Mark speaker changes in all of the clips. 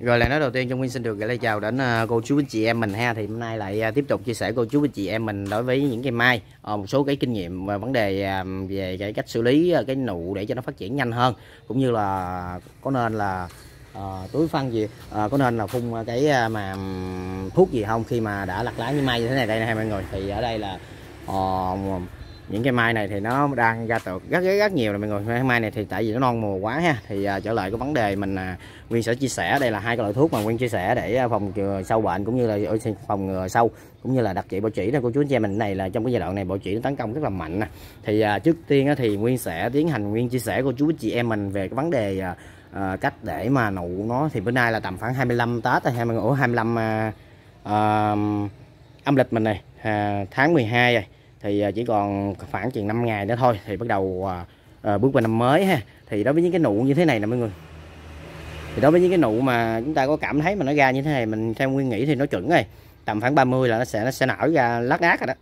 Speaker 1: Rồi là nói đầu tiên trong Nguyên xin được gửi lời chào đến à, cô chú anh chị em mình ha. Thì hôm nay lại à, tiếp tục chia sẻ cô chú anh chị em mình đối với những cây mai ờ, một số cái kinh nghiệm và vấn đề à, về cái cách xử lý cái nụ để cho nó phát triển nhanh hơn. Cũng như là có nên là uh, túi phân gì uh, có nên là phun cái mà thuốc gì không khi mà đã lặt lá như mai như thế này đây hai mọi người. Thì ở đây là uh, những cái mai này thì nó đang ra tược rất rất rất nhiều rồi mọi người. Cái mai này thì tại vì nó non mùa quá ha. Thì uh, trở lại cái vấn đề mình uh, nguyên sẽ chia sẻ. Đây là hai cái loại thuốc mà nguyên chia sẻ để à, phòng ngừa sâu bệnh cũng như là phòng ngừa sâu cũng như là đặc trị bọ chỉ này cô chú anh chị mình này là trong cái giai đoạn này bọ chỉ nó tấn công rất là mạnh nè. Thì uh, trước tiên uh, thì nguyên sẽ tiến hành nguyên chia sẻ cô chú anh chị em mình về cái vấn đề uh, cách để mà nụ nó. Thì bữa nay là tầm khoảng 25 tết hay 20 ổ 25 uh, uh, âm lịch mình này uh, tháng 12 rồi thì à, chỉ còn khoảng chừng 5 ngày nữa thôi thì bắt đầu à, à, bước vào năm mới ha. Thì đối với những cái nụ như thế này nè mọi người. Thì đối với những cái nụ mà chúng ta có cảm thấy mà nó ra như thế này mình theo nguyên nghĩ thì nó chuẩn rồi. Tầm khoảng 30 là nó sẽ nó sẽ nở ra lát ác rồi đó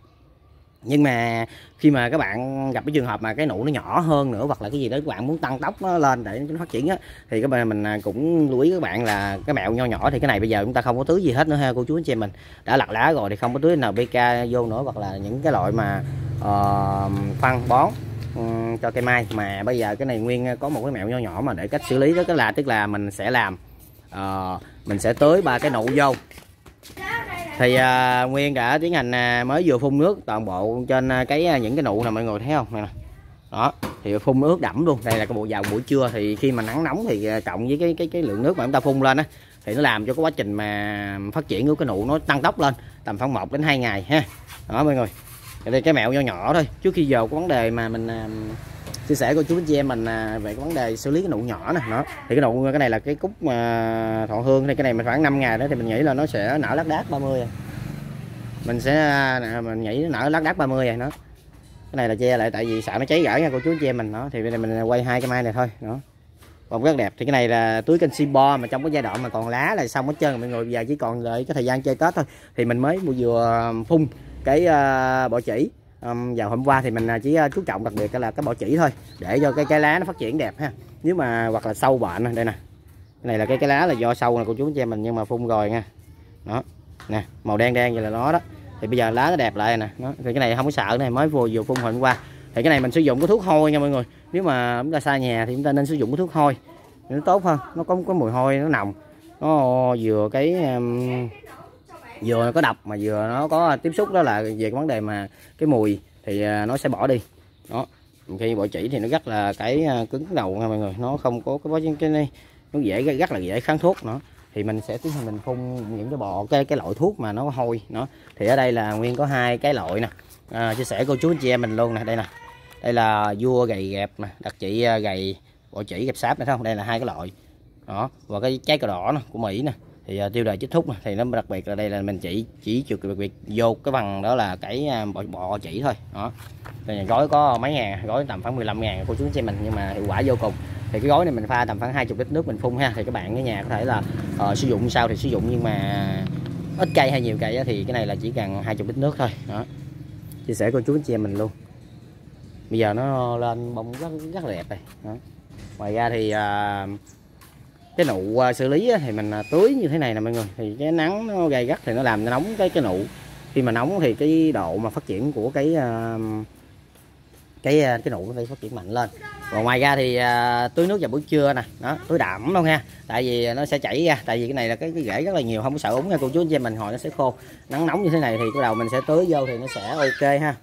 Speaker 1: nhưng mà khi mà các bạn gặp cái trường hợp mà cái nụ nó nhỏ hơn nữa hoặc là cái gì đó các bạn muốn tăng tốc nó lên để nó phát triển á thì các bạn mình à, cũng lưu ý các bạn là cái mẹo nho nhỏ thì cái này bây giờ chúng ta không có tưới gì hết nữa ha cô chú anh chị mình. Đã lặt lá rồi thì không có tưới NPK vô nữa hoặc là những cái loại mà uh, phân bón um, cho cây mai. Mà bây giờ cái này nguyên à, có một cái mẹo nho nhỏ mà để cách xử lý đó cái là tức là mình sẽ làm uh, mình sẽ tưới ba cái nụ vô thì à, nguyên đã tiến hành à, mới vừa phun nước toàn bộ trên à, cái à, những cái nụ này mọi người thấy không? Nè. Đó thì phun nước đẫm luôn. Đây là cái bộ vào buổi trưa thì khi mà nắng nóng thì à, cộng với cái cái cái lượng nước mà chúng ta phun lên á thì nó làm cho cái quá trình mà phát triển của cái nụ nó tăng tốc lên tầm khoảng 1 đến 2 ngày ha. Đó mọi người. Đây cái mẹo nhỏ nhỏ thôi. Trước khi vào có vấn đề mà mình à, chia sẻ của chú anh chị em mình à, về cái vấn đề xử lý cái nụ nhỏ nè nó thì cái nụ cái này là cái cúc mà thọ hương thì cái này mình khoảng 5 ngày đó thì mình nghĩ là nó sẽ nở lát đác 30 à. mình sẽ à, mình nghĩ nó nở lát đác 30 rồi nó cái này là che lại tại vì sợ nó cháy gãy nha cô chú anh chị em mình nó thì bây giờ mình quay hai cái mai này thôi đó. Còn rất đẹp. Thì cái này là túi canxi bo mà trong cái giai đoạn mà còn lá là xong hết trơn mọi người. Bây giờ chỉ còn đợi cái thời gian chơi tết thôi. Thì mình mới vừa phun cái uh, bọ chỉ um, vào hôm qua thì mình à, chỉ à, chú trọng đặc biệt là cái bỏ chỉ thôi để cho cái cái lá nó phát triển đẹp ha. Nếu mà hoặc là sâu bệnh đây nè. Cái này là cái cái lá là do sâu nè cô chú anh chị mình nhưng mà phun rồi nha. Đó nè màu đen đen vậy là nó đó. Thì bây giờ lá nó đẹp lại nè nó thì cái này không có sợ này mới vừa vừa phun hôm qua. Thì cái này mình sử dụng cái thuốc hôi nha mọi người. Nếu mà chúng ta xa nhà thì chúng ta nên sử dụng cái thuốc hôi nó tốt hơn. Nó có có mùi hôi nó nồng. Nó vừa cái um, vừa nó có độc mà vừa nó có tiếp xúc đó là về cái vấn đề mà cái mùi thì à, nó sẽ bỏ đi. Đó khi bỏ chỉ thì nó rất là cái à, cứng đầu nha mọi người. Nó không có cái cái này nó dễ rất là dễ kháng thuốc nữa. Thì mình sẽ tiến hành mình phun những cái bọ cái cái loại thuốc mà nó hôi nó. Thì ở đây là nguyên có hai cái loại nè. À, chia sẻ cô chú anh chị em mình luôn nè. Đây nè. Đây là vua gầy gẹp nè đặc trị à, gầy bọ chỉ gẹp sáp này không đây là hai cái loại. Đó và cái trái cờ đỏ nè của mỹ nè thì uh, tiêu đời chích thúc thì nó đặc biệt là đây là mình chỉ chỉ trực đặc biệt vô cái bằng đó là cái à, uh, bọ, bọ chỉ thôi đó. Thì gói có mấy ngàn gói tầm khoảng 15 ngàn cô chú xem mình nhưng mà hiệu quả vô cùng. Thì cái gói này mình pha tầm khoảng 20 lít nước mình phun ha thì các bạn ở nhà có thể là uh, sử dụng sao thì sử dụng nhưng mà ít cây hay nhiều cây thì cái này là chỉ cần 20 lít nước thôi đó. Chia sẻ cô chú anh chị em mình luôn. Bây giờ nó lên bông rất rất là đẹp này đó. ngoài ra thì uh, cái nụ à, xử lý thì mình à, tưới như thế này nè mọi người. Thì cái nắng nó gay gắt thì nó làm nó nóng cái cái nụ. Khi mà nóng thì cái độ mà phát triển của cái à, cái cái nụ nó phải phát triển mạnh lên. Còn ngoài ra thì tưới nước vào buổi trưa nè đó tưới đậm luôn ha tại vì nó sẽ chảy ra tại vì cái này là cái, cái rễ rất là nhiều không có sợ úng nha. Cô chú anh chị mình hồi nó sẽ khô. Nắng nóng như thế này thì cái đầu mình sẽ tưới vô thì nó sẽ ok ha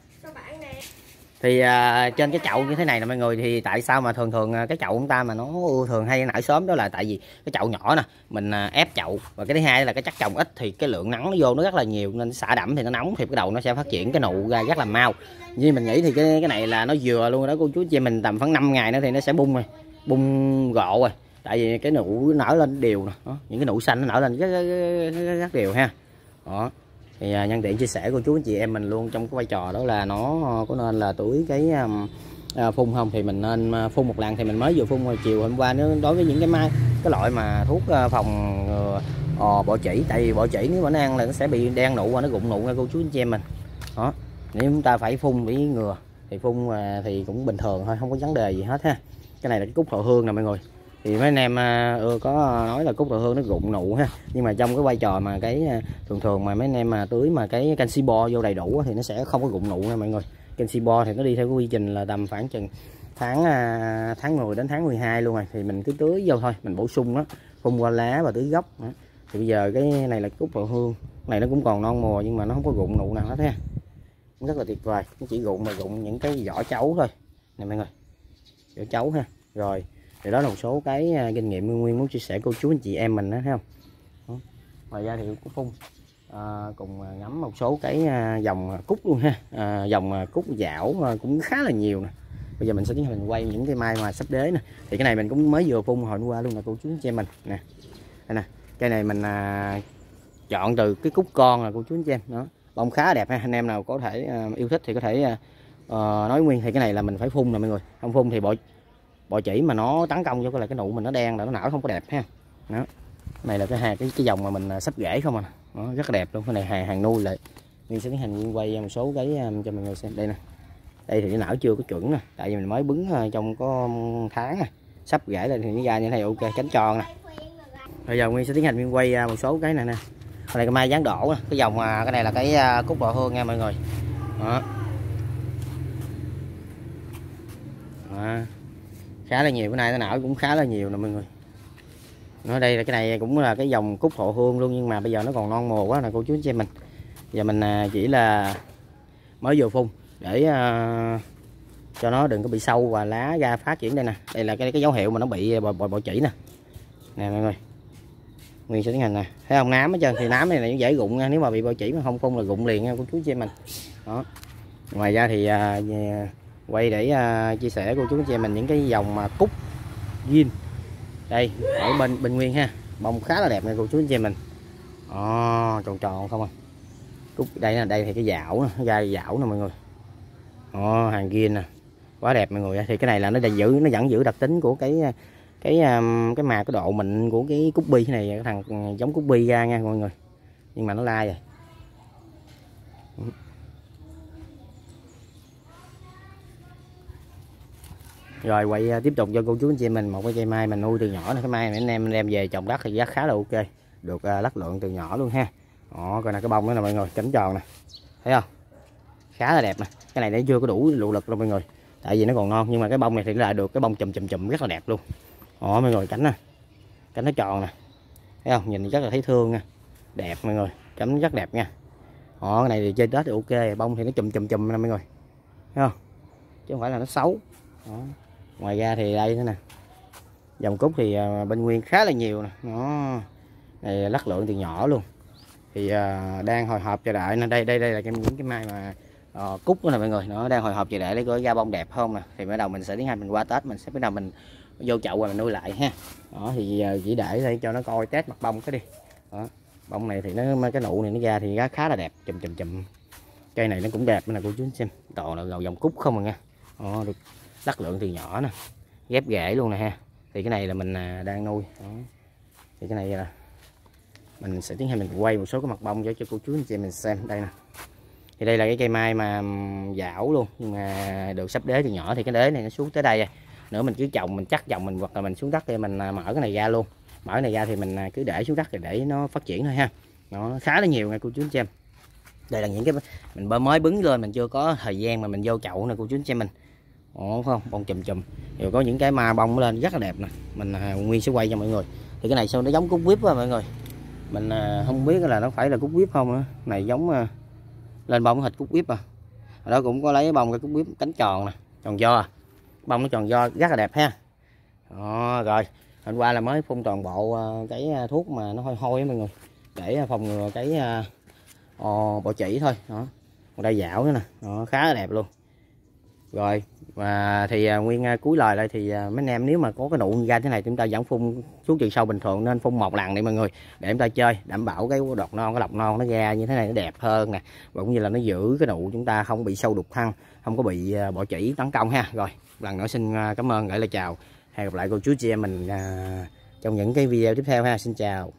Speaker 1: thì à, trên cái chậu như thế này nè mọi người thì tại sao mà thường thường à, cái chậu chúng ta mà nó thường hay nở sớm đó là tại vì cái chậu nhỏ nè mình à, ép chậu và cái thứ hai là cái chất trồng ít thì cái lượng nắng nó vô nó rất là nhiều nên xả đậm thì nó nóng thì cái đầu nó sẽ phát triển cái nụ ra rất là mau. Như mình nghĩ thì cái cái này là nó vừa luôn đó cô chú chị mình tầm khoảng 5 ngày nữa thì nó sẽ bung rồi bung gộ rồi. Tại vì cái nụ nở lên đều nè những cái nụ xanh nó nở lên rất, rất, rất, rất đều ha. Đó thì à, nhân tiện chia sẻ cô chú anh chị em mình luôn trong cái vai trò đó là nó ờ, có nên là tuổi cái à, phun không thì mình nên à, phun một lần thì mình mới vừa phun hồi chiều hôm qua. Nếu đối với những cái mai cái loại mà thuốc à, phòng ờ, ờ, bọ chỉ tại vì bọ chỉ nếu mà nó ăn là nó sẽ bị đen nụ và nó rụng nụ nha cô chú anh chị em mình. Đó nếu chúng ta phải phun bị ngừa thì phun à, thì cũng bình thường thôi không có vấn đề gì hết ha. Cái này là cái cúc hậu hương nè mọi người thì mấy anh em à, ừ, có nói là cúc thọ hương nó rụng nụ ha. Nhưng mà trong cái vai trò mà cái à, thường thường mà mấy anh em mà tưới mà cái canxi bo vô đầy đủ thì nó sẽ không có rụng nụ nha mọi người. Canxi bo thì nó đi theo cái quy trình là tầm khoảng chừng tháng à, tháng 10 đến tháng 12 luôn rồi. Thì mình cứ tưới vô thôi mình bổ sung đó phun qua lá và tưới gốc đó. thì bây giờ cái này là cúc thọ hương. Này nó cũng còn non mùa nhưng mà nó không có rụng nụ nào hết ha. Rất là tuyệt vời. Nó chỉ rụng mà rụng những cái vỏ chấu thôi. Nè mọi người vỏ chấu ha. Rồi thì đó là một số cái à, kinh nghiệm nguyên nguyên muốn chia sẻ cô chú anh chị em mình đó thấy không? Đó. ngoài ra thì cũng phun à, cùng à, ngắm một số cái à, dòng cúc luôn ha. À, dòng cúc dảo cũng khá là nhiều nè. Bây giờ mình sẽ tiến hành quay những cái mai mà sắp đế nè. Thì cái này mình cũng mới vừa phun hồi qua luôn là cô chú anh chị em mình. Nè. Đây nè cây này mình à, chọn từ cái cúc con là cô chú anh chị em. Đó. Bông khá đẹp ha anh em nào có thể à, yêu thích thì có thể à, ờ, nói nguyên. Thì cái này là mình phải phun nè mọi người. Không phun thì bội bò chỉ mà nó tấn công vô cái là cái nụ mình nó đen là nó nở không có đẹp ha. Đó. Này là cái hàng cái cái dòng mà mình à, sắp rễ không à. Nó rất là đẹp luôn cái này hàng hàng nuôi lại. Nguyên sẽ tiến hành nguyên quay một số cái à, cho mọi người xem. Đây nè. Đây thì cái nở chưa có chuẩn nè tại vì mình mới bứng à, trong có tháng nè sắp rễ lên thì nó ra như thế này ok cánh tròn nè. Bây giờ nguyên sẽ tiến hành nguyên quay một số cái này nè. Cái này cái mai dán đổ nè cái dòng cái này là cái cúc bò hương nha mọi người. Đó, đó khá là nhiều. Cái này nó nở cũng khá là nhiều nè mọi người. Nó đây là cái này cũng là cái dòng cúc hộ hương luôn nhưng mà bây giờ nó còn non mồ quá nè cô chú anh chị mình. Giờ mình à, chỉ là mới vừa phun để uh, cho nó đừng có bị sâu và lá ra phát triển đây nè. Đây là cái cái dấu hiệu mà nó bị bò, bò, bò chỉ nè. Nè mọi người. Nguyên sẽ tiến hành nè. Thấy không nám hết trơn. Thì nám này là dễ rụng nha. Nếu mà bị bò chỉ mà không phun là rụng liền nha cô chú chị mình. Đó. Ngoài ra thì uh, quay để uh, chia sẻ cô chú chị mình những cái dòng mà cúc gin đây ở bên bên nguyên ha. Bông khá là đẹp này cô chú chị mình. À, tròn tròn không à. Cúc đây là đây thì cái dạo nè ra dạo nè mọi người. À, hàng gin nè. Quá đẹp mọi người thì cái này là nó giữ nó vẫn giữ đặc tính của cái à, cái à, cái mà cái độ mịn của cái cúc bi này. Cái thằng giống cúc bi ra nha mọi người. Nhưng mà nó lai rồi rồi quay à, tiếp tục cho cô chú anh chị mình một cái cây mai mình nuôi từ nhỏ này cái mai này anh em đem về trồng đất thì giá khá là ok được uh, lắc lượng từ nhỏ luôn ha. Đó coi là cái bông đó nè mọi người cánh tròn nè thấy không? Khá là đẹp nè cái này nó chưa có đủ lụ lực đâu mọi người tại vì nó còn non nhưng mà cái bông này thì lại được cái bông chùm chùm chùm rất là đẹp luôn. Đó mọi người cánh nè cánh nó tròn nè thấy không? Nhìn rất là thấy thương nha đẹp mọi người cánh rất đẹp nha. Đó cái này thì chơi tết thì ok bông thì nó chùm chùm chùm nè mọi người thấy không? Chứ không phải là nó xấu. Đó ngoài ra thì đây nữa nè. Dòng cúc thì à, bên nguyên khá là nhiều nè. Nó này lắc lượng từ nhỏ luôn. Thì à, đang hồi hộp chờ đợi nên đây đây đây là cái những cái mai mà uh, cúc đó nè mọi người. Nó đang hồi hộp chờ đợi lấy có ra bông đẹp không nè. Thì bắt đầu mình sẽ tiến hành mình qua tết mình sẽ bắt đầu mình vô chậu và mình nuôi lại ha. Đó thì uh, chỉ để đây cho nó coi test mặt bông cái đi. Đó bông này thì nó cái nụ này nó ra thì khá là đẹp. Chùm chùm chùm. Cây này nó cũng đẹp nè cô chú xem. Toàn là dòng cúc không à nha. Đó, được đất lượng từ nhỏ nè. Ghép rễ luôn nè ha. Thì cái này là mình à, đang nuôi. Đó. thì cái này là mình sẽ tiến hành mình quay một số cái mặt bông cho cho cô chú anh chị mình xem. Đây nè. Thì đây là cái cây mai mà dảo luôn. Nhưng mà được sắp đế từ nhỏ thì cái đế này nó xuống tới đây. Nữa mình cứ trồng mình chắc trồng mình hoặc là mình xuống đất thì mình à, mở cái này ra luôn. Mở cái này ra thì mình à, cứ để xuống đất để nó phát triển thôi ha. Nó khá là nhiều nha cô chú anh chị em. Đây là những cái, mình mới bứng lên, mình chưa có thời gian mà mình vô chậu nè cô chú anh chị mình. Ồ, không? Bông chùm chùm. Rồi có những cái ma bông lên rất là đẹp nè. Mình à, nguyên sẽ quay cho mọi người. Thì cái này sao nó giống cúc quýt quá mọi người? Mình à, không biết là nó phải là cúc quýt không nữa. Này giống à, lên bông thịt cúc quýt à. Ở đó cũng có lấy bông cái cúc quýt cánh tròn nè tròn do bông nó tròn do rất là đẹp ha. Đó, rồi. Hôm qua là mới phun toàn bộ à, cái à, thuốc mà nó hôi hôi mọi người. Để à, phòng ngừa cái uh, bọ chỉ thôi. Đó. Còn đây dạo nữa nè. Đó, khá là đẹp luôn rồi và thì à, nguyên à, cuối lời đây thì à, mấy anh em nếu mà có cái nụ ra thế này chúng ta vẫn phun xuống chiều sâu bình thường nên phun một lần đi mọi người để chúng ta chơi đảm bảo cái đọt non cái lọc non nó ra như thế này nó đẹp hơn nè và cũng như là nó giữ cái nụ chúng ta không bị sâu đục thân không có bị à, bọ chỉ tấn công ha. Rồi lần nữa xin cảm ơn gửi lời chào. Hẹn gặp lại cô chú chị em mình trong những cái video tiếp theo ha. Xin chào.